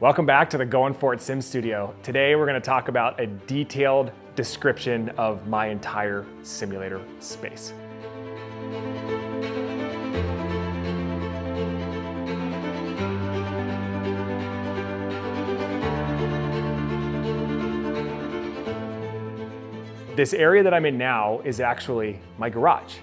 Welcome back to the Going For It Sim Studio. Today we're going to talk about a detailed description of my entire simulator space. This area that I'm in now is actually my garage.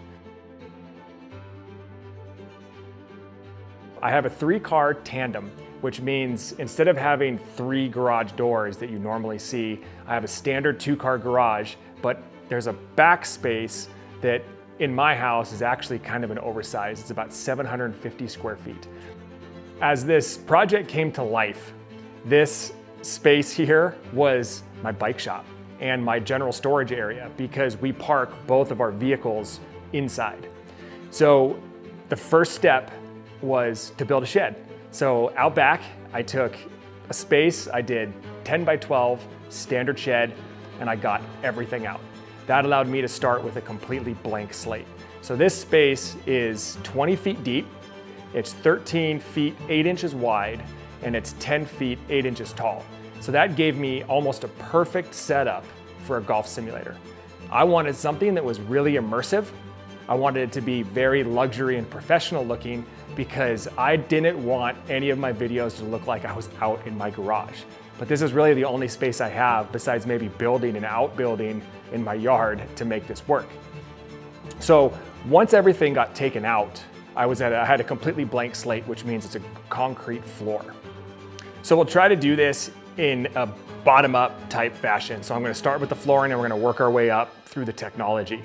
I have a three car tandem which means instead of having three garage doors that you normally see, I have a standard two car garage, but there's a back space that in my house is actually kind of an oversized. It's about 750 square feet. As this project came to life, this space here was my bike shop and my general storage area because we park both of our vehicles inside. So the first step was to build a shed. So out back, I took a space, I did 10 by 12 standard shed, and I got everything out. That allowed me to start with a completely blank slate. So this space is 20 feet deep, it's 13 feet 8 inches wide, and it's 10 feet 8 inches tall. So that gave me almost a perfect setup for a golf simulator. I wanted something that was really immersive. I wanted it to be very luxury and professional looking, because I didn't want any of my videos to look like I was out in my garage. But this is really the only space I have besides maybe building an outbuilding in my yard to make this work. So once everything got taken out, I was at a, I had a completely blank slate, which means it's a concrete floor. So we'll try to do this in a bottom up type fashion. So I'm gonna start with the flooring and we're gonna work our way up through the technology.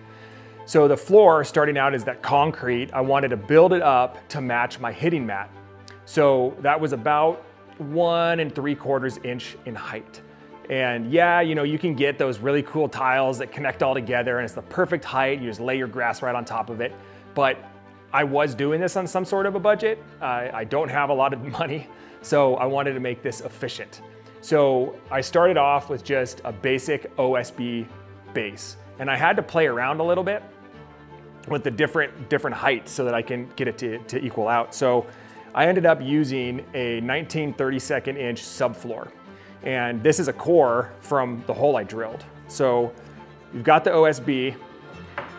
So the floor starting out is that concrete. I wanted to build it up to match my hitting mat. So that was about one and three quarters inch in height. And yeah, you know, you can get those really cool tiles that connect all together and it's the perfect height. You just lay your grass right on top of it. But I was doing this on some sort of a budget. I don't have a lot of money, so I wanted to make this efficient. So I started off with just a basic OSB base. And I had to play around a little bit with the different, different heights so that I can get it to, to equal out. So I ended up using a 19 32nd inch subfloor. And this is a core from the hole I drilled. So you've got the OSB,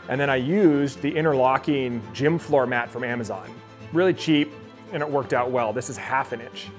and then I used the interlocking gym floor mat from Amazon. Really cheap, and it worked out well. This is half an inch.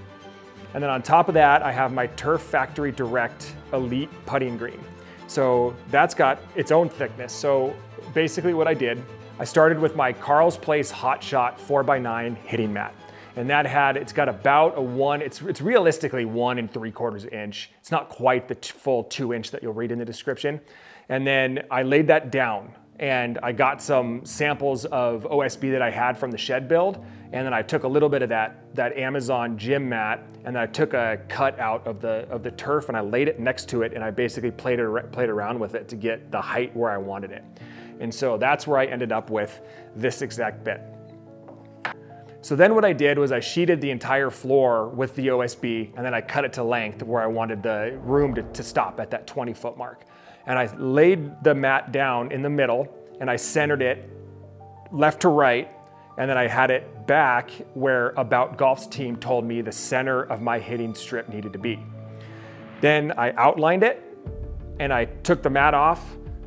And then on top of that, I have my Turf Factory Direct Elite Putting Green. So that's got its own thickness. So basically what I did, I started with my Carl's Place Hot Shot 4x9 hitting mat. And that had, it's got about a one, it's, it's realistically one and three quarters inch. It's not quite the full two inch that you'll read in the description. And then I laid that down and I got some samples of OSB that I had from the shed build. And then I took a little bit of that, that Amazon gym mat and I took a cut out of the, of the turf and I laid it next to it and I basically played, it, played around with it to get the height where I wanted it. And so that's where I ended up with this exact bit. So then what I did was I sheeted the entire floor with the OSB and then I cut it to length where I wanted the room to, to stop at that 20 foot mark. And I laid the mat down in the middle and I centered it left to right and then I had it back where aboutGOLF's team told me the center of my hitting strip needed to be. Then I outlined it and I took the mat off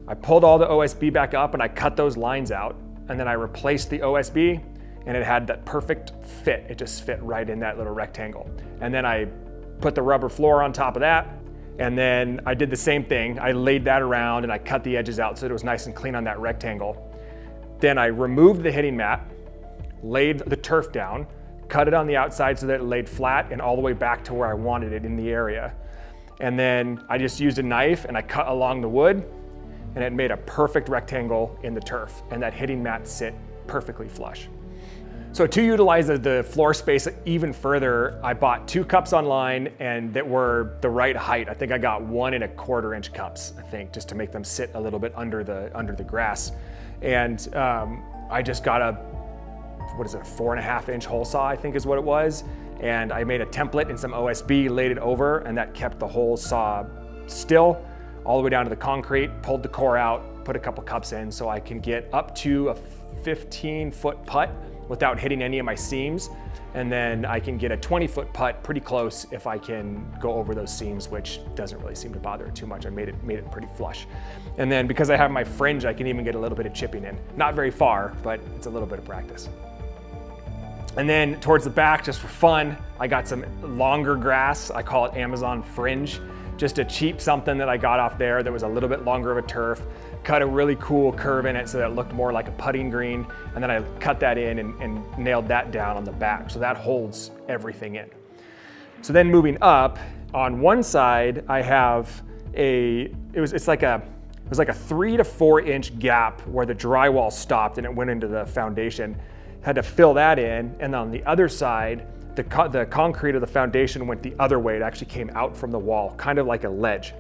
I pulled all the OSB back up and I cut those lines out and then I replaced the OSB and it had that perfect fit. It just fit right in that little rectangle. And then I put the rubber floor on top of that and then I did the same thing. I laid that around and I cut the edges out so that it was nice and clean on that rectangle. Then I removed the hitting mat, laid the turf down, cut it on the outside so that it laid flat and all the way back to where I wanted it in the area. And then I just used a knife and I cut along the wood and it made a perfect rectangle in the turf and that hitting mat sit perfectly flush. So to utilize the floor space even further, I bought two cups online and that were the right height. I think I got one and a quarter inch cups, I think, just to make them sit a little bit under the, under the grass. And um, I just got a, what is it, a four and a half inch hole saw, I think is what it was. And I made a template and some OSB, laid it over, and that kept the hole saw still all the way down to the concrete, pulled the core out, put a couple cups in so I can get up to a 15 foot putt without hitting any of my seams. And then I can get a 20 foot putt pretty close if I can go over those seams, which doesn't really seem to bother it too much. I made it, made it pretty flush. And then because I have my fringe, I can even get a little bit of chipping in. Not very far, but it's a little bit of practice. And then towards the back, just for fun, I got some longer grass. I call it Amazon Fringe. Just a cheap something that I got off there that was a little bit longer of a turf. Cut a really cool curve in it so that it looked more like a putting green. And then I cut that in and, and nailed that down on the back. So that holds everything in. So then moving up, on one side, I have a, it was, it's like a, it was like a three to four inch gap where the drywall stopped and it went into the foundation had to fill that in. And on the other side, the, co the concrete of the foundation went the other way. It actually came out from the wall, kind of like a ledge.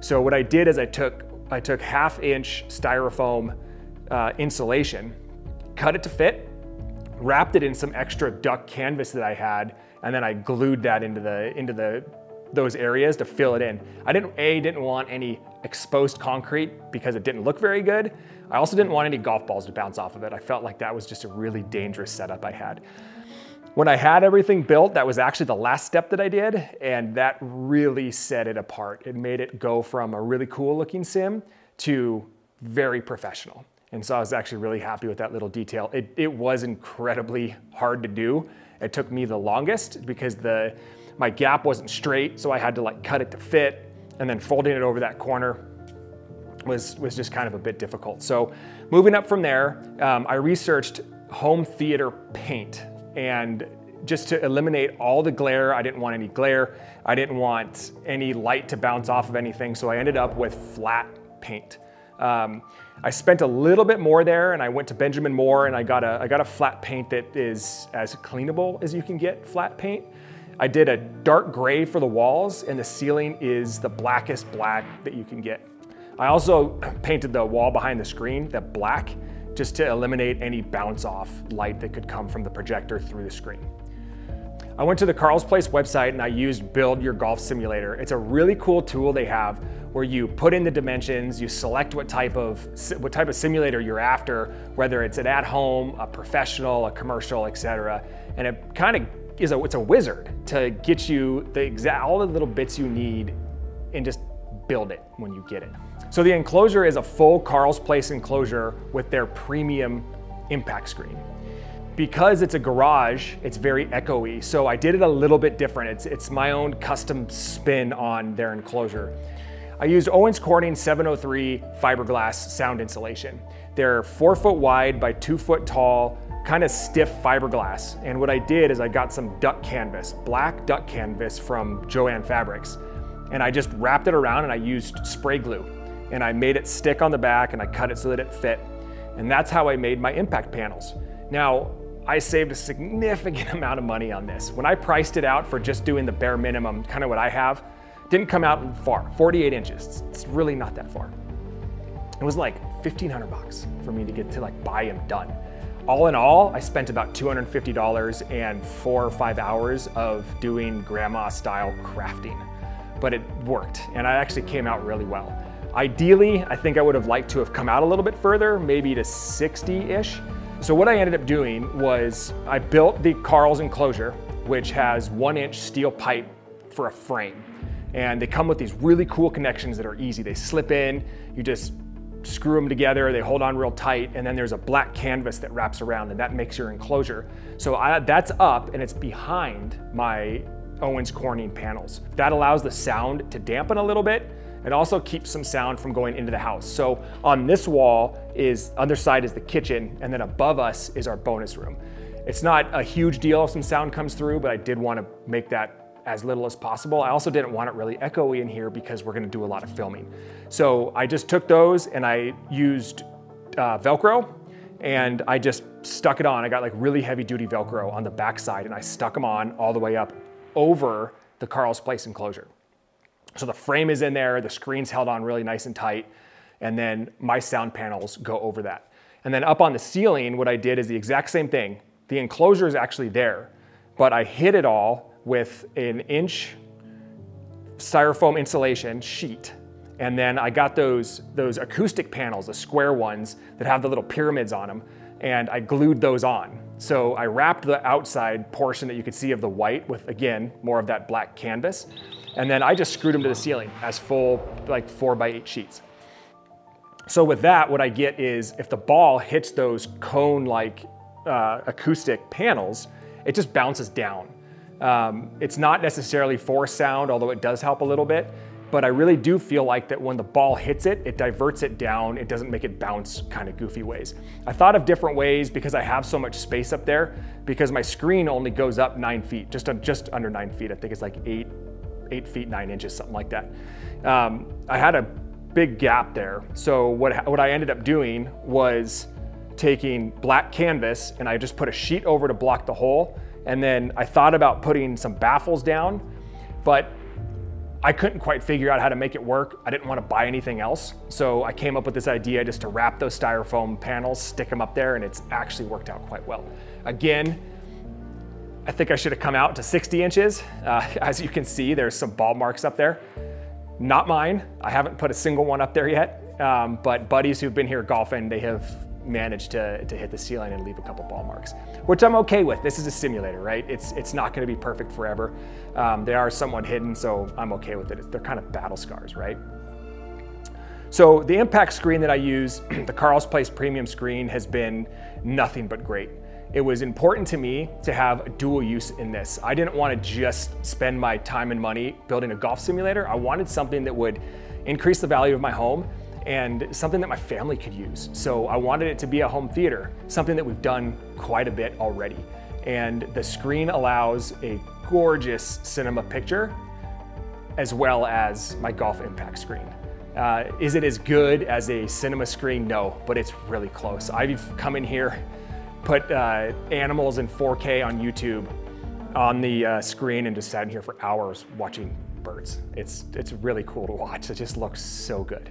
So what I did is I took, I took half inch styrofoam uh, insulation, cut it to fit, wrapped it in some extra duck canvas that I had, and then I glued that into the, into the, those areas to fill it in. I didn't, A, didn't want any exposed concrete because it didn't look very good. I also didn't want any golf balls to bounce off of it. I felt like that was just a really dangerous setup I had. When I had everything built, that was actually the last step that I did, and that really set it apart. It made it go from a really cool looking sim to very professional. And so I was actually really happy with that little detail. It, it was incredibly hard to do. It took me the longest because the my gap wasn't straight, so I had to like cut it to fit, and then folding it over that corner was, was just kind of a bit difficult. So moving up from there, um, I researched home theater paint and just to eliminate all the glare, I didn't want any glare. I didn't want any light to bounce off of anything. So I ended up with flat paint. Um, I spent a little bit more there and I went to Benjamin Moore and I got a, I got a flat paint that is as cleanable as you can get flat paint. I did a dark gray for the walls and the ceiling is the blackest black that you can get. I also painted the wall behind the screen that black just to eliminate any bounce off light that could come from the projector through the screen. I went to the Carl's Place website and I used Build Your Golf Simulator. It's a really cool tool they have where you put in the dimensions, you select what type of what type of simulator you're after, whether it's an at-home, a professional, a commercial, etc. And it kind of is a it's a wizard to get you the exact all the little bits you need and just build it when you get it. So the enclosure is a full Carl's Place enclosure with their premium impact screen. Because it's a garage, it's very echoey, so I did it a little bit different. It's, it's my own custom spin on their enclosure. I used Owens Corning 703 fiberglass sound insulation. They're four foot wide by two foot tall, kind of stiff fiberglass. And what I did is I got some duck canvas, black duck canvas from Joann Fabrics. And I just wrapped it around and I used spray glue and I made it stick on the back and I cut it so that it fit. And that's how I made my impact panels. Now, I saved a significant amount of money on this. When I priced it out for just doing the bare minimum, kind of what I have, didn't come out far, 48 inches. It's really not that far. It was like 1500 bucks for me to get to like buy them done. All in all, I spent about $250 and four or five hours of doing grandma style crafting, but it worked and I actually came out really well. Ideally, I think I would have liked to have come out a little bit further, maybe to 60-ish. So what I ended up doing was I built the Carl's enclosure, which has one inch steel pipe for a frame. And they come with these really cool connections that are easy. They slip in, you just screw them together, they hold on real tight, and then there's a black canvas that wraps around and that makes your enclosure. So I, that's up and it's behind my Owens Corning panels. That allows the sound to dampen a little bit it also keeps some sound from going into the house. So on this wall is, other side is the kitchen, and then above us is our bonus room. It's not a huge deal if some sound comes through, but I did want to make that as little as possible. I also didn't want it really echoey in here because we're gonna do a lot of filming. So I just took those and I used uh, Velcro and I just stuck it on. I got like really heavy duty Velcro on the back side and I stuck them on all the way up over the Carl's Place enclosure. So the frame is in there, the screen's held on really nice and tight, and then my sound panels go over that. And then up on the ceiling, what I did is the exact same thing. The enclosure is actually there, but I hid it all with an inch styrofoam insulation sheet. And then I got those, those acoustic panels, the square ones that have the little pyramids on them and I glued those on. So I wrapped the outside portion that you could see of the white with, again, more of that black canvas. And then I just screwed them to the ceiling as full, like four by eight sheets. So with that, what I get is if the ball hits those cone-like uh, acoustic panels, it just bounces down. Um, it's not necessarily force sound, although it does help a little bit, but I really do feel like that when the ball hits it, it diverts it down. It doesn't make it bounce kind of goofy ways. I thought of different ways because I have so much space up there because my screen only goes up nine feet, just, just under nine feet. I think it's like eight, eight feet, nine inches, something like that. Um, I had a big gap there. So what, what I ended up doing was taking black canvas and I just put a sheet over to block the hole. And then I thought about putting some baffles down, but I couldn't quite figure out how to make it work. I didn't want to buy anything else. So I came up with this idea just to wrap those styrofoam panels, stick them up there, and it's actually worked out quite well. Again, I think I should have come out to 60 inches. Uh, as you can see, there's some ball marks up there. Not mine. I haven't put a single one up there yet, um, but buddies who've been here golfing, they have managed to, to hit the ceiling and leave a couple ball marks, which I'm okay with. This is a simulator, right? It's, it's not gonna be perfect forever. Um, they are somewhat hidden, so I'm okay with it. They're kind of battle scars, right? So the impact screen that I use, the Carl's Place premium screen has been nothing but great. It was important to me to have dual use in this. I didn't want to just spend my time and money building a golf simulator. I wanted something that would increase the value of my home and something that my family could use. So I wanted it to be a home theater, something that we've done quite a bit already. And the screen allows a gorgeous cinema picture as well as my golf impact screen. Uh, is it as good as a cinema screen? No, but it's really close. I've come in here, put uh, animals in 4K on YouTube on the uh, screen and just sat in here for hours watching birds. It's, it's really cool to watch. It just looks so good.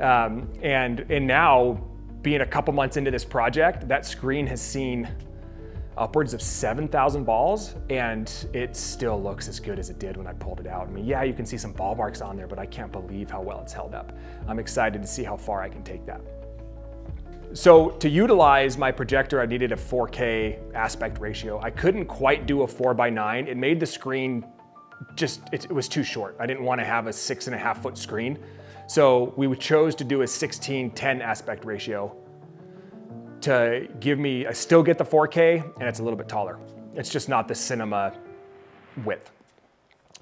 Um, and, and now, being a couple months into this project, that screen has seen upwards of 7,000 balls and it still looks as good as it did when I pulled it out. I mean, yeah, you can see some ball marks on there, but I can't believe how well it's held up. I'm excited to see how far I can take that. So to utilize my projector, I needed a 4K aspect ratio. I couldn't quite do a four by nine. It made the screen just, it, it was too short. I didn't want to have a six and a half foot screen. So we chose to do a 16-10 aspect ratio to give me, I still get the 4K and it's a little bit taller. It's just not the cinema width.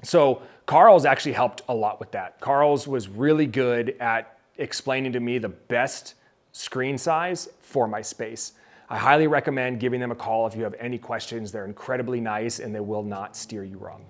So Carl's actually helped a lot with that. Carl's was really good at explaining to me the best screen size for my space. I highly recommend giving them a call if you have any questions. They're incredibly nice and they will not steer you wrong.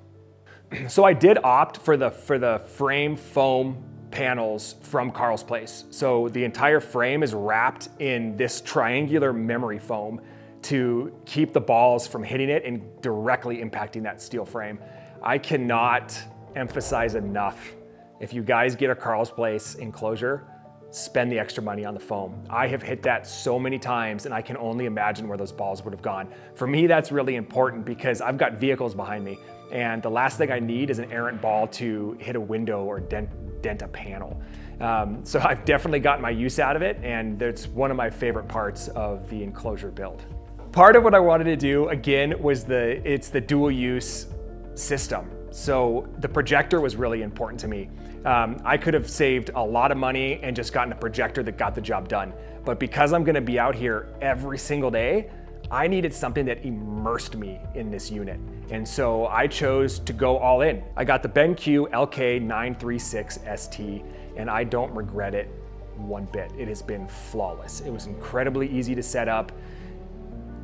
So I did opt for the, for the frame foam panels from Carl's Place. So the entire frame is wrapped in this triangular memory foam to keep the balls from hitting it and directly impacting that steel frame. I cannot emphasize enough, if you guys get a Carl's Place enclosure, spend the extra money on the foam. I have hit that so many times and I can only imagine where those balls would have gone. For me, that's really important because I've got vehicles behind me and the last thing I need is an errant ball to hit a window or dent, dent a panel. Um, so I've definitely gotten my use out of it and it's one of my favorite parts of the enclosure build. Part of what I wanted to do again was the, it's the dual use system. So the projector was really important to me. Um, I could have saved a lot of money and just gotten a projector that got the job done. But because I'm gonna be out here every single day, I needed something that immersed me in this unit. And so I chose to go all in. I got the BenQ LK936ST and I don't regret it one bit. It has been flawless. It was incredibly easy to set up.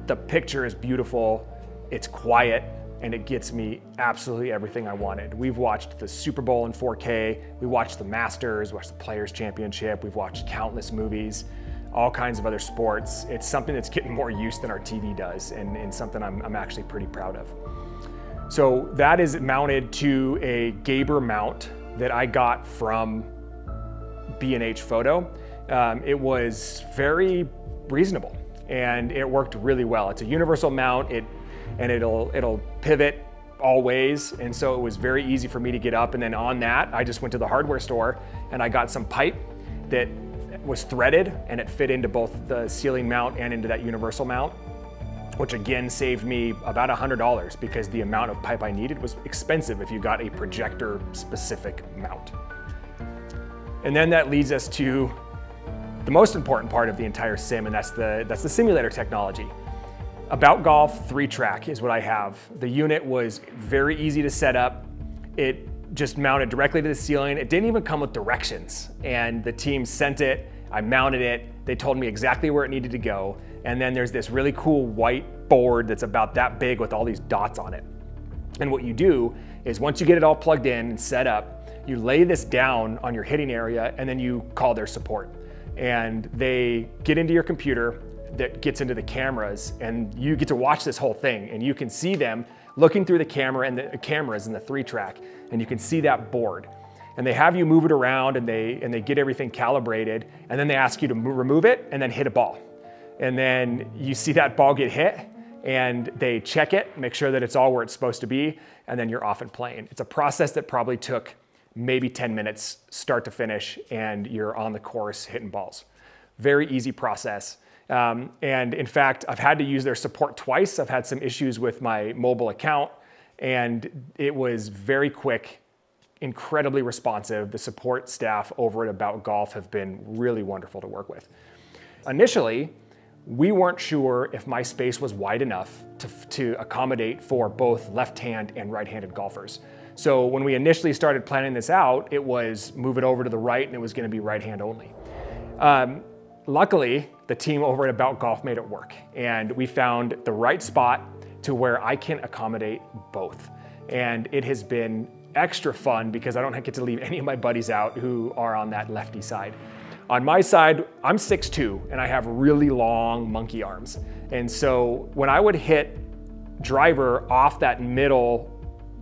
The picture is beautiful, it's quiet, and it gets me absolutely everything I wanted. We've watched the Super Bowl in 4K, we watched the Masters, watched the Players Championship, we've watched countless movies all kinds of other sports. It's something that's getting more use than our TV does and, and something I'm, I'm actually pretty proud of. So that is mounted to a Gaber mount that I got from B&H Photo. Um, it was very reasonable and it worked really well. It's a universal mount it, and it'll, it'll pivot always. And so it was very easy for me to get up. And then on that, I just went to the hardware store and I got some pipe that was threaded and it fit into both the ceiling mount and into that universal mount, which again saved me about $100 because the amount of pipe I needed was expensive if you got a projector specific mount. And then that leads us to the most important part of the entire sim, and that's the, that's the simulator technology. aboutGOLF 3 track is what I have. The unit was very easy to set up. It just mounted directly to the ceiling. It didn't even come with directions. And the team sent it, I mounted it, they told me exactly where it needed to go. And then there's this really cool white board that's about that big with all these dots on it. And what you do is once you get it all plugged in and set up, you lay this down on your hitting area and then you call their support. And they get into your computer, that gets into the cameras and you get to watch this whole thing and you can see them looking through the camera and the cameras in the 3Trak and you can see that board. And they have you move it around and they and they get everything calibrated and then they ask you to remove it and then hit a ball. And then you see that ball get hit and they check it make sure that it's all where it's supposed to be and then you're off and playing. It's a process that probably took maybe 10 minutes start to finish and you're on the course hitting balls. Very easy process um, and in fact, I've had to use their support twice. I've had some issues with my mobile account, and it was very quick, incredibly responsive. The support staff over at aboutGOLF have been really wonderful to work with. Initially, we weren't sure if my space was wide enough to, to accommodate for both left-hand and right-handed golfers. So when we initially started planning this out, it was move it over to the right and it was gonna be right hand only. Um, luckily, the team over at aboutGOLF made it work. And we found the right spot to where I can accommodate both. And it has been extra fun because I don't get to leave any of my buddies out who are on that lefty side. On my side, I'm 6'2", and I have really long monkey arms. And so when I would hit driver off that middle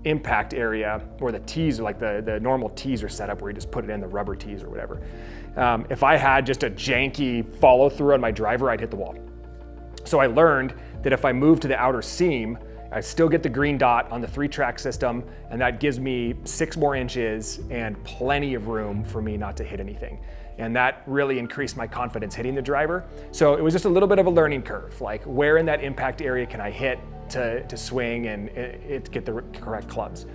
impact area where the tees, like the, the normal tees are set up where you just put it in the rubber tees or whatever. Um, if I had just a janky follow through on my driver, I'd hit the wall. So I learned that if I move to the outer seam, I still get the green dot on the 3Trak system, and that gives me six more inches and plenty of room for me not to hit anything. And that really increased my confidence hitting the driver. So it was just a little bit of a learning curve, like where in that impact area can I hit to, to swing and it, it get the correct clubs.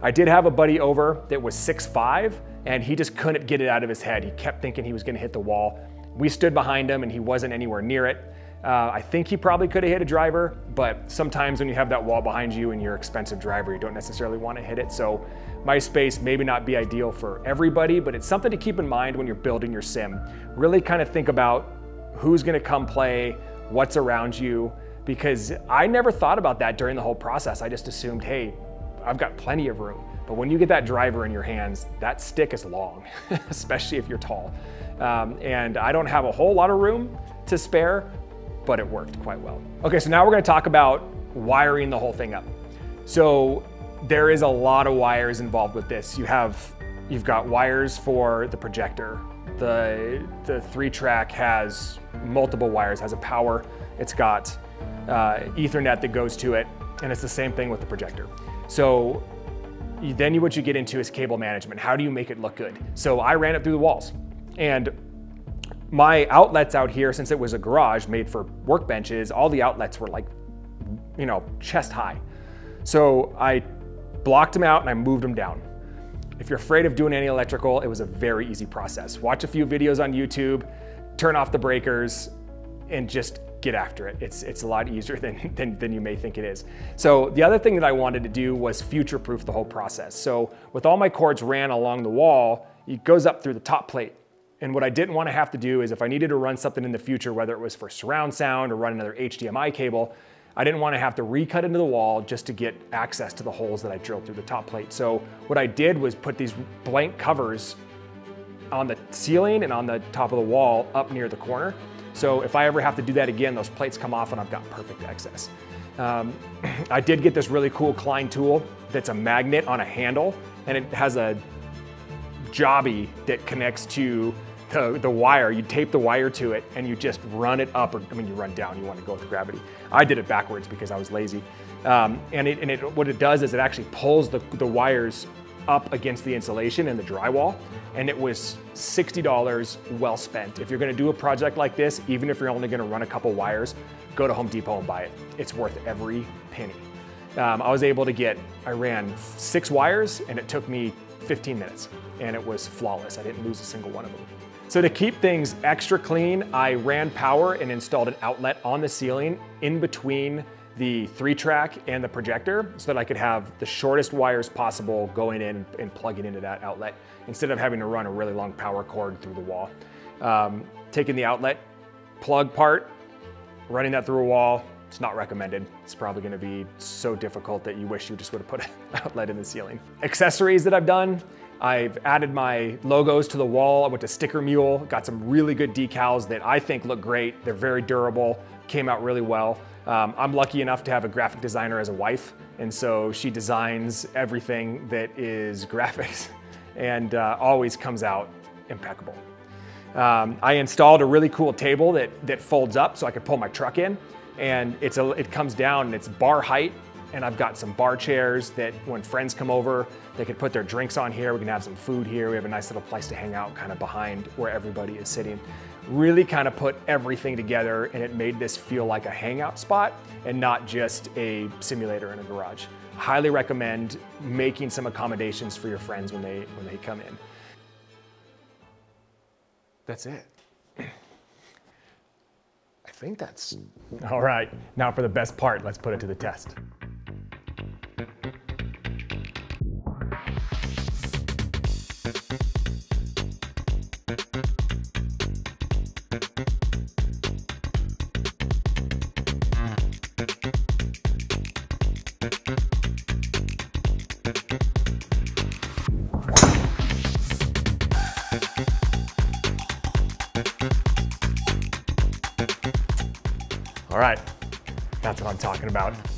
I did have a buddy over that was 6'5", and he just couldn't get it out of his head. He kept thinking he was gonna hit the wall. We stood behind him and he wasn't anywhere near it. Uh, I think he probably could have hit a driver, but sometimes when you have that wall behind you and you're expensive driver, you don't necessarily want to hit it. So my space maybe not be ideal for everybody, but it's something to keep in mind when you're building your sim. Really kind of think about who's going to come play, what's around you, because I never thought about that during the whole process. I just assumed, hey, I've got plenty of room. But when you get that driver in your hands, that stick is long, especially if you're tall. Um, and I don't have a whole lot of room to spare, but it worked quite well. Okay, so now we're gonna talk about wiring the whole thing up. So there is a lot of wires involved with this. You have, you've got wires for the projector. The, the 3Trak has multiple wires, has a power. It's got uh, ethernet that goes to it, and it's the same thing with the projector. So then what you get into is cable management. How do you make it look good? So I ran it through the walls. And my outlets out here, since it was a garage made for workbenches, all the outlets were like, you know, chest high. So I blocked them out and I moved them down. If you're afraid of doing any electrical, it was a very easy process. Watch a few videos on YouTube, turn off the breakers, and just get after it. It's, it's a lot easier than, than, than you may think it is. So the other thing that I wanted to do was future-proof the whole process. So with all my cords ran along the wall, it goes up through the top plate. And what I didn't want to have to do is if I needed to run something in the future, whether it was for surround sound or run another HDMI cable, I didn't want to have to recut into the wall just to get access to the holes that I drilled through the top plate. So what I did was put these blank covers on the ceiling and on the top of the wall up near the corner. So if I ever have to do that again, those plates come off and I've got perfect access. Um, I did get this really cool Klein tool that's a magnet on a handle and it has a jobby that connects to the, the wire. You tape the wire to it and you just run it up, or I mean, you run down, you want to go with gravity. I did it backwards because I was lazy. Um, and it, and it, what it does is it actually pulls the, the wires up against the insulation and the drywall, and it was $60 well spent. If you're gonna do a project like this, even if you're only gonna run a couple wires, go to Home Depot and buy it. It's worth every penny. Um, I was able to get, I ran six wires and it took me 15 minutes and it was flawless. I didn't lose a single one of them. So to keep things extra clean, I ran power and installed an outlet on the ceiling in between the 3Trak and the projector so that I could have the shortest wires possible going in and plugging into that outlet instead of having to run a really long power cord through the wall. Um, taking the outlet plug part, running that through a wall, it's not recommended. It's probably gonna be so difficult that you wish you just would have put an outlet in the ceiling. Accessories that I've done, I've added my logos to the wall. I went to Sticker Mule, got some really good decals that I think look great. They're very durable, came out really well. Um, I'm lucky enough to have a graphic designer as a wife, and so she designs everything that is graphics and uh, always comes out impeccable. Um, I installed a really cool table that, that folds up so I could pull my truck in, and it's a, it comes down and it's bar height, and I've got some bar chairs that when friends come over, they could put their drinks on here, we can have some food here, we have a nice little place to hang out kind of behind where everybody is sitting really kind of put everything together and it made this feel like a hangout spot and not just a simulator in a garage. Highly recommend making some accommodations for your friends when they, when they come in. That's it. I think that's... All right, now for the best part, let's put it to the test. About.